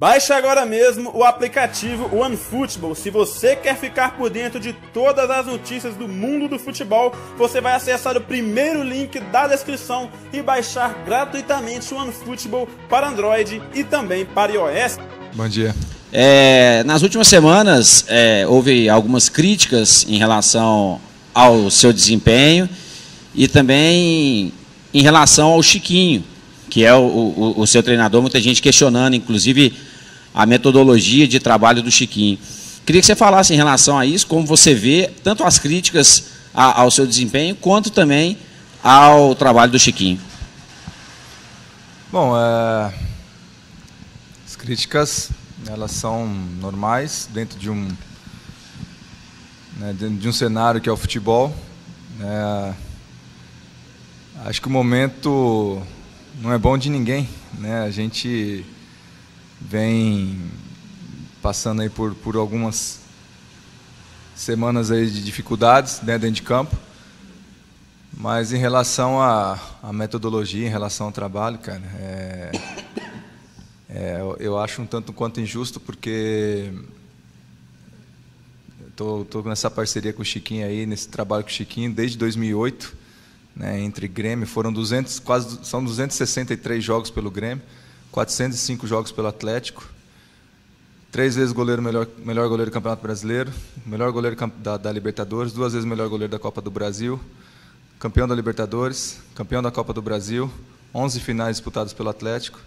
Baixe agora mesmo o aplicativo OneFootball. Se você quer ficar por dentro de todas as notícias do mundo do futebol, você vai acessar o primeiro link da descrição e baixar gratuitamente o OneFootball para Android e também para iOS. Bom dia. É, nas últimas semanas é, houve algumas críticas em relação ao seu desempenho e também em relação ao Chiquinho, que é o, o, o seu treinador. Muita gente questionando, inclusive a metodologia de trabalho do Chiquinho. Queria que você falasse em relação a isso, como você vê tanto as críticas a, ao seu desempenho, quanto também ao trabalho do Chiquinho. Bom, é... as críticas elas são normais dentro de um né, dentro de um cenário que é o futebol. É... Acho que o momento não é bom de ninguém, né? A gente vem passando aí por, por algumas semanas aí de dificuldades né, dentro de campo. Mas em relação à, metodologia, em relação ao trabalho, cara, é, é, eu acho um tanto quanto injusto porque estou nessa parceria com o Chiquinho aí, nesse trabalho com o Chiquinho desde 2008, né, entre Grêmio, foram 200, quase são 263 jogos pelo Grêmio. 405 jogos pelo Atlético, três vezes goleiro melhor, melhor goleiro do Campeonato Brasileiro, melhor goleiro da, da, Libertadores, duas vezes melhor goleiro da Copa do Brasil, campeão da Libertadores, campeão da Copa do Brasil, 11 finais disputadas pelo Atlético.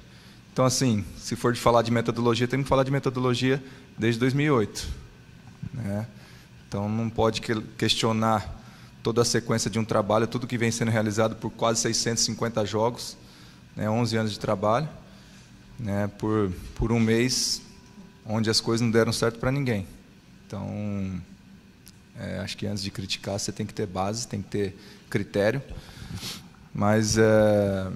Então, assim, se for de falar de metodologia, temos que falar de metodologia desde 2008. Né? Então, não pode questionar toda a sequência de um trabalho, tudo que vem sendo realizado por quase 650 jogos, né, 11 anos de trabalho né, por, por um mês onde as coisas não deram certo para ninguém. Então, é, acho que antes de criticar você tem que ter base, tem que ter critério, mas é,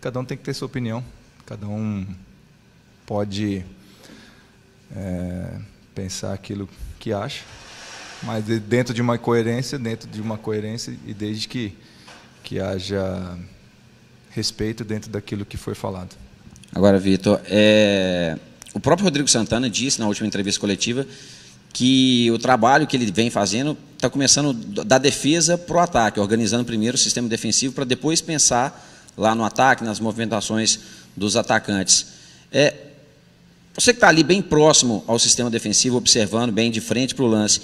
cada um tem que ter sua opinião, cada um pode é, pensar aquilo que acha, mas dentro de uma coerência, dentro de uma coerência e desde que que haja respeito dentro daquilo que foi falado. Agora, Vitor, é... o próprio Rodrigo Santana disse na última entrevista coletiva que o trabalho que ele vem fazendo está começando da defesa para o ataque, organizando primeiro o sistema defensivo para depois pensar lá no ataque, nas movimentações dos atacantes. É, você que está ali bem próximo ao sistema defensivo, observando bem de frente para o lance,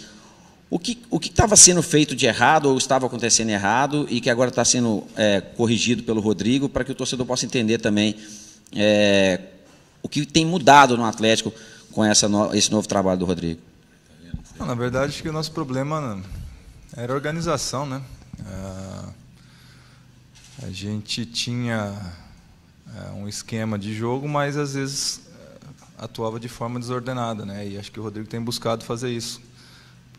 o que o estava sendo feito de errado ou estava acontecendo errado e que agora está sendo é, corrigido pelo Rodrigo para que o torcedor possa entender também é, o que tem mudado no Atlético com essa no, esse novo trabalho do Rodrigo? Não, na verdade, acho que o nosso problema era a organização, né? É, a gente tinha é, um esquema de jogo, mas às vezes é, atuava de forma desordenada, né? E acho que o Rodrigo tem buscado fazer isso,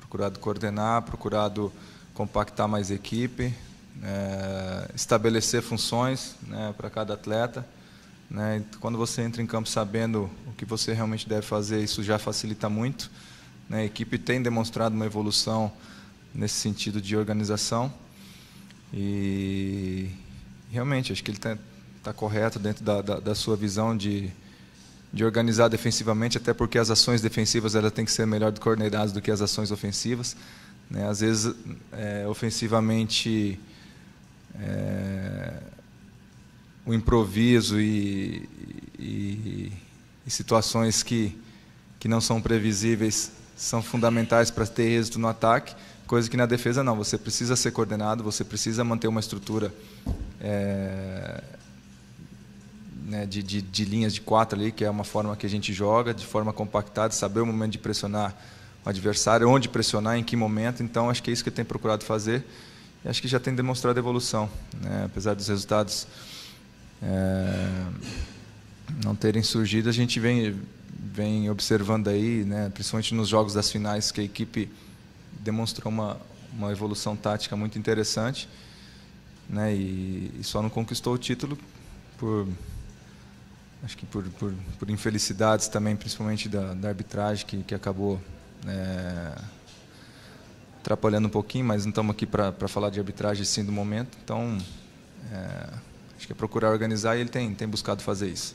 procurado coordenar, procurado compactar mais equipe, é, estabelecer funções né, para cada atleta. Né? Quando você entra em campo sabendo o que você realmente deve fazer, isso já facilita muito. Né? A equipe tem demonstrado uma evolução nesse sentido de organização e realmente acho que ele está tá correto dentro da, da, da, sua visão de, de organizar defensivamente, até porque as ações defensivas elas têm que ser melhor coordenadas do que as ações ofensivas. Né? Às vezes, é, ofensivamente, é, o improviso e, e, e, situações que, que não são previsíveis são fundamentais para ter êxito no ataque, coisa que na defesa não. Você precisa ser coordenado, você precisa manter uma estrutura é, né, de, de, de, linhas de quatro ali, que é uma forma que a gente joga, de forma compactada, saber o momento de pressionar o adversário, onde pressionar, em que momento. Então, acho que é isso que tenho procurado fazer. E acho que já tem demonstrado evolução, né, apesar dos resultados é, não terem surgido, a gente vem, vem observando aí, né, principalmente nos jogos das finais, que a equipe demonstrou uma, uma evolução tática muito interessante né, e, e só não conquistou o título por acho que por, por, por, infelicidades também, principalmente da, da arbitragem, que, que acabou é, atrapalhando um pouquinho, mas não estamos aqui para falar de arbitragem sim do momento. Então, é, Acho que é procurar organizar e ele tem, tem buscado fazer isso.